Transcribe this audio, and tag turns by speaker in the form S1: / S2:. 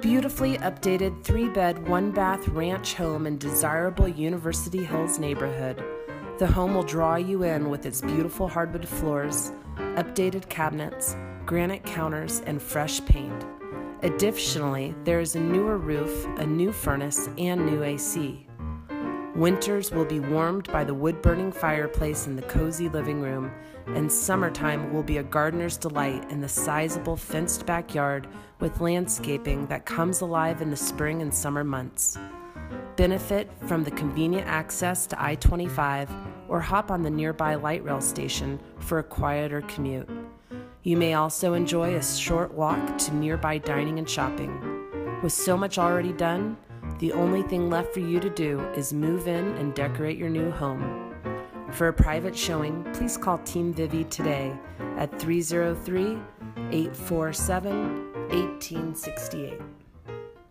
S1: Beautifully updated three bed, one bath ranch home in desirable University Hills neighborhood. The home will draw you in with its beautiful hardwood floors, updated cabinets, granite counters, and fresh paint. Additionally, there is a newer roof, a new furnace, and new AC. Winters will be warmed by the wood burning fireplace in the cozy living room, and summertime will be a gardener's delight in the sizable fenced backyard with landscaping that comes alive in the spring and summer months. Benefit from the convenient access to I 25 or hop on the nearby light rail station for a quieter commute. You may also enjoy a short walk to nearby dining and shopping. With so much already done, the only thing left for you to do is move in and decorate your new home. For a private showing, please call Team Vivi today at 303 847 1868.